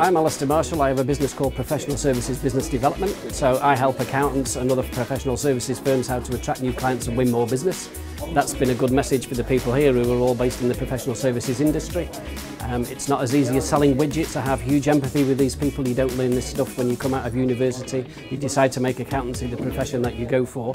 I'm Alistair Marshall. I have a business called Professional Services Business Development. So I help accountants and other professional services firms how to attract new clients and win more business. that's been a good message for the people here who are all based in the professional services industry. Um, it's not as easy as selling widgets. I have huge empathy with these people. You don't learn this stuff when you come out of university. You decide to make accountancy the profession that you go for.